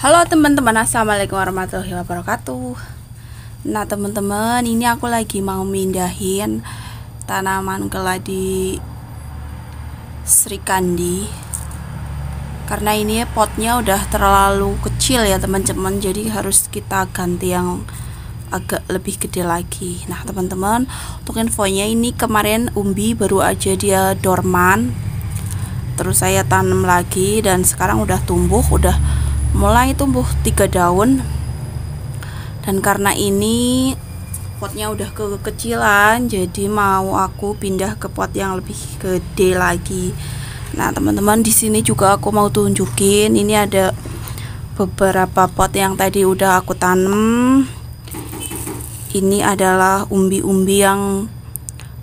Halo teman-teman, assalamualaikum warahmatullahi wabarakatuh. Nah teman-teman, ini aku lagi mau mindahin tanaman keladi Kandi. Karena ini potnya udah terlalu kecil ya teman-teman. Jadi harus kita ganti yang agak lebih gede lagi. Nah teman-teman untuk infonya ini kemarin umbi baru aja dia dorman. Terus saya tanam lagi dan sekarang udah tumbuh udah mulai tumbuh tiga daun. Dan karena ini potnya udah kekecilan jadi mau aku pindah ke pot yang lebih gede lagi. Nah teman-teman di sini juga aku mau tunjukin ini ada beberapa pot yang tadi udah aku tanam. Ini adalah umbi-umbi yang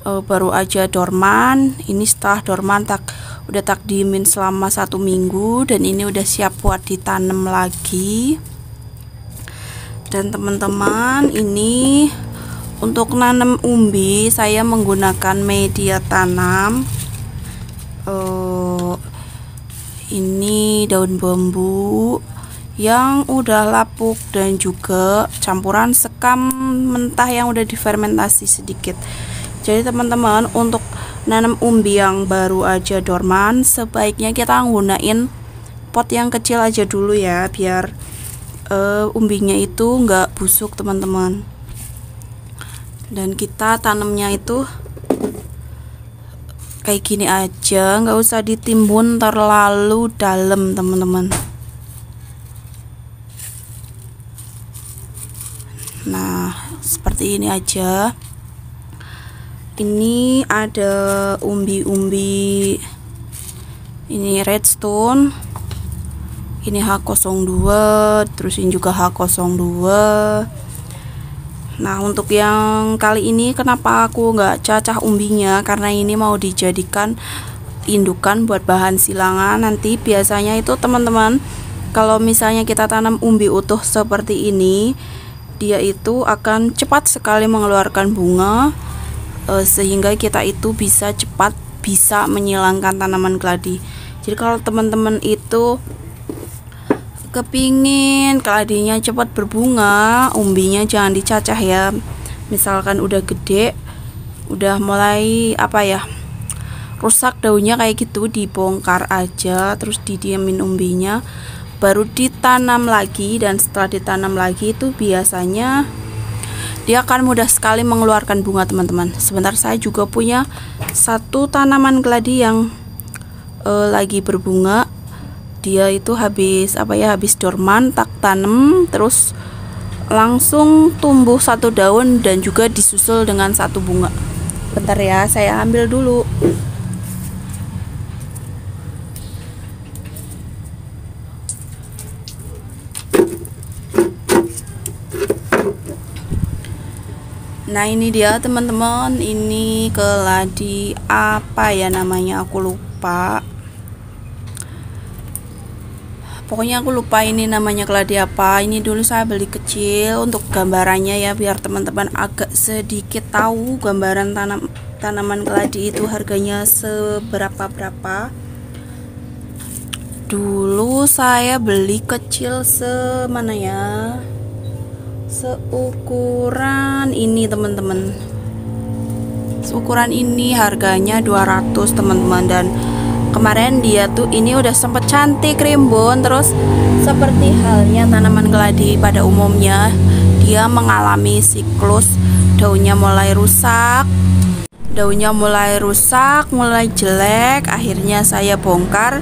uh, baru aja dorman. Ini setelah dorman tak udah tak diemin selama satu minggu dan ini udah siap buat ditanam lagi. Dan teman-teman ini untuk nanam umbi saya menggunakan media tanam. Uh, ini daun bambu yang udah lapuk dan juga campuran sekam mentah yang udah difermentasi sedikit jadi teman-teman untuk nanam umbi yang baru aja dorman sebaiknya kita gunain pot yang kecil aja dulu ya biar uh, umbinya itu nggak busuk teman-teman. Dan kita tanamnya itu kayak gini aja nggak usah ditimbun terlalu dalam teman-teman. Nah seperti ini aja ini ada umbi-umbi ini redstone. Ini H02 terus ini juga H02. Nah untuk yang kali ini kenapa aku nggak cacah umbinya? Karena ini mau dijadikan indukan buat bahan silangan. Nanti biasanya itu teman-teman kalau misalnya kita tanam umbi utuh seperti ini dia itu akan cepat sekali mengeluarkan bunga uh, sehingga kita itu bisa cepat bisa menyilangkan tanaman keladi. Jadi kalau teman-teman itu kepingin keladinya cepat berbunga umbinya jangan dicacah ya. Misalkan udah gede udah mulai apa ya rusak daunnya kayak gitu dibongkar aja terus didiemin umbinya baru ditanam lagi dan setelah ditanam lagi itu biasanya dia akan mudah sekali mengeluarkan bunga teman-teman. Sebentar saya juga punya satu tanaman keladi yang uh, lagi berbunga. Dia itu habis apa ya habis dorman tak tanam terus langsung tumbuh satu daun dan juga disusul dengan satu bunga. Bentar ya saya ambil dulu Nah ini dia teman-teman. Ini keladi apa ya namanya? Aku lupa. Pokoknya aku lupa ini namanya keladi apa. Ini dulu saya beli kecil Untuk gambarannya ya Biar teman-teman agak sedikit tahu Gambaran tanam tanaman keladi itu harganya seberapa-berapa. Dulu saya beli kecil semana ya seukuran ini teman-teman. Seukuran ini harganya 200 teman-teman. Dan kemarin dia tuh ini udah sempet cantik rimbun. Terus seperti halnya tanaman keladi pada umumnya dia mengalami siklus. Daunnya mulai rusak. Daunnya mulai rusak mulai jelek. Akhirnya saya bongkar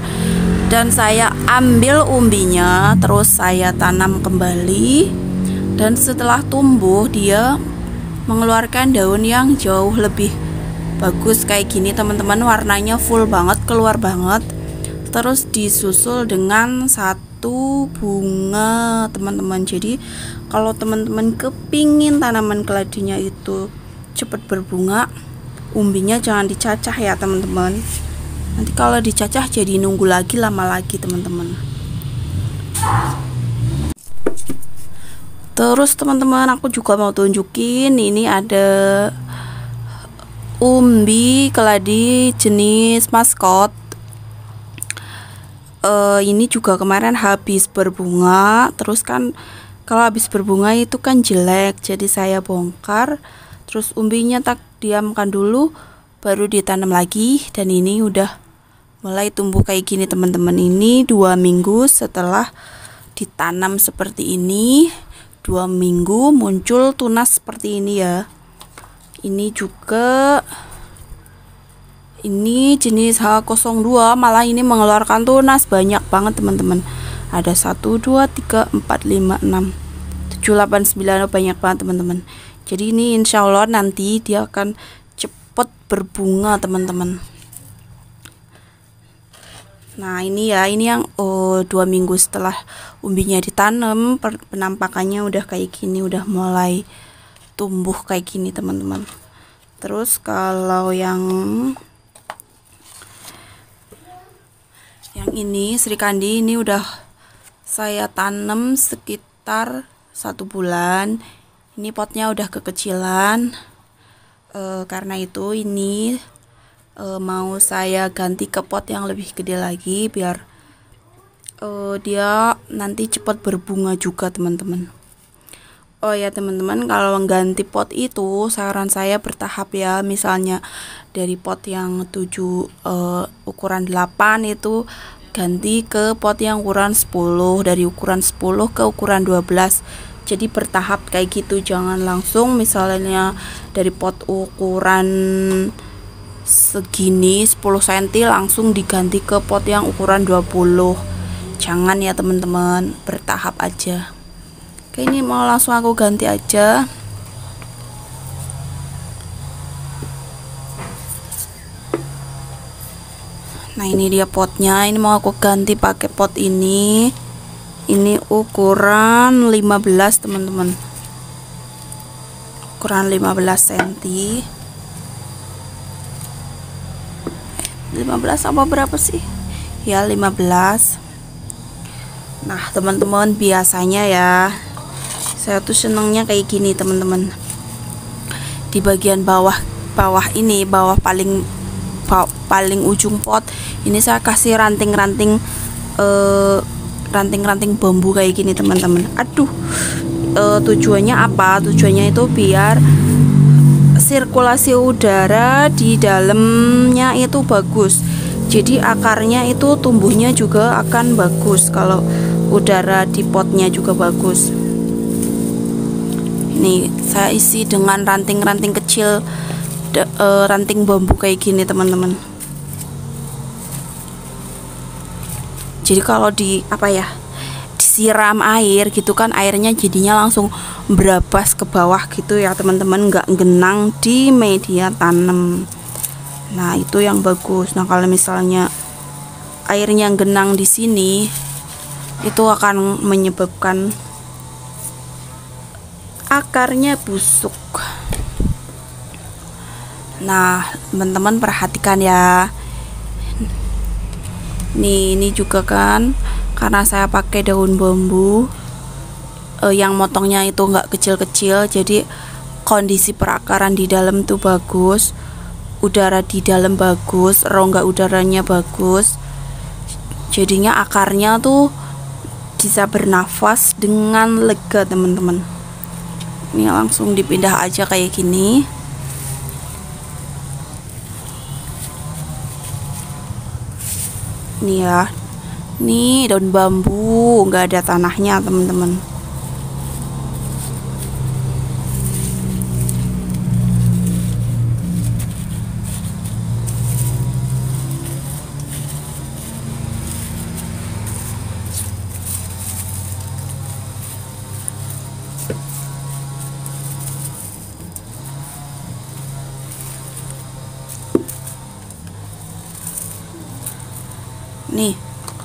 dan saya ambil umbinya. Terus saya tanam kembali dan setelah tumbuh dia mengeluarkan daun yang jauh lebih bagus kayak gini teman-teman. Warnanya full banget keluar banget. Terus disusul dengan satu bunga teman-teman. Jadi kalau teman-teman kepingin tanaman keladinya itu cepat berbunga umbinya jangan dicacah ya teman-teman. Nanti kalau dicacah jadi nunggu lagi lama lagi teman-teman Terus teman-teman aku juga mau tunjukin ini ada umbi keladi jenis maskot. uh, ini juga kemarin habis berbunga. Terus kan kalau habis berbunga itu kan jelek jadi saya bongkar. Terus umbinya tak diamkan dulu baru ditanam lagi. Dan ini udah mulai tumbuh kayak gini teman-teman. Ini dua minggu setelah ditanam seperti ini dua minggu muncul tunas seperti ini ya. Ini juga ini jenis H02 malah ini mengeluarkan tunas banyak banget teman-teman. Ada 1 2 3 4 5 6 7 8 9 banyak banget teman-teman. Jadi ini insya Allah nanti dia akan cepat berbunga teman-teman Nah ini ya ini yang oh, dua minggu setelah umbinya ditanam penampakannya udah kayak gini udah mulai tumbuh kayak gini teman-teman. Terus kalau yang yang ini Sri Kandi ini udah saya tanam sekitar satu bulan. Ini potnya udah kekecilan. E, karena itu ini uh, mau saya ganti ke pot yang lebih gede lagi biar uh, dia nanti cepat berbunga juga teman-teman. Oh ya teman-teman kalau mengganti pot itu saran saya bertahap ya. Misalnya dari pot yang 7 uh, ukuran 8 itu ganti ke pot yang ukuran 10 dari ukuran 10 ke ukuran 12 jadi bertahap kayak gitu. Jangan langsung misalnya dari pot ukuran segini 10 cm langsung diganti ke pot yang ukuran 20 jangan ya teman-teman. Bertahap aja. Oke ini mau langsung aku ganti aja. Nah ini dia potnya. Ini mau aku ganti pakai pot ini. Ini ukuran 15 teman-teman. Ukuran 15 cm 15 apa berapa sih? Ya 15 nah teman-teman biasanya ya saya tuh senengnya kayak gini teman-teman. Di bagian bawah bawah ini bawah paling bawah, paling ujung pot ini saya kasih ranting-ranting ranting eh, ranting-ranting bambu kayak gini teman-teman. Aduh uh, tujuannya apa? Tujuannya itu biar sirkulasi udara di dalamnya itu bagus. Jadi akarnya itu tumbuhnya juga akan bagus kalau udara di potnya juga bagus. Ini saya isi dengan ranting-ranting kecil de, uh, ranting bambu kayak gini teman-teman. Jadi kalau di apa ya disiram air gitu kan airnya jadinya langsung berabas ke bawah gitu ya teman-teman. Nggak genang di media tanam. Nah itu yang bagus. Nah kalau misalnya airnya genang di sini itu akan menyebabkan akarnya busuk. Nah teman-teman perhatikan ya. Nih ini juga kan karena saya pakai daun bambu uh, yang motongnya itu nggak kecil-kecil jadi kondisi perakaran di dalam tuh bagus udara di dalam bagus rongga udaranya bagus. Jadinya akarnya tuh bisa bernafas dengan lega teman-teman. Ini langsung dipindah aja kayak gini. Nih ya Nih daun bambu, nggak ada tanahnya teman-teman. Nih,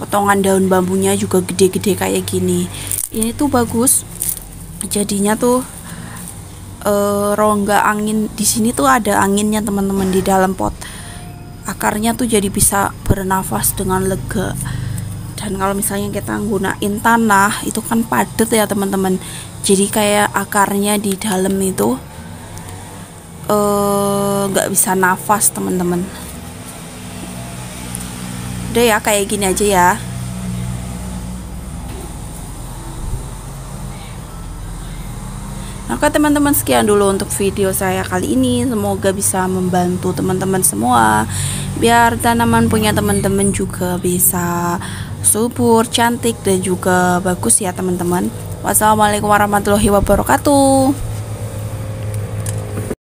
potongan daun bambunya juga gede-gede kayak gini. Ini tuh bagus. Jadinya tuh e, rongga angin di sini tuh ada anginnya teman-teman di dalam pot. Akarnya tuh jadi bisa bernafas dengan lega. Dan kalau misalnya kita gunain tanah itu kan padat ya teman-teman. Jadi kayak akarnya di dalam itu eh, nggak uh, bisa nafas teman-teman Udah ya, kayak gini aja ya. Maka teman-teman sekian dulu untuk video saya kali ini. Semoga bisa membantu teman-teman semua. Biar tanaman punya teman-teman juga bisa subur, cantik dan juga bagus ya teman-teman. Wassalamualaikum warahmatullahi wabarakatuh.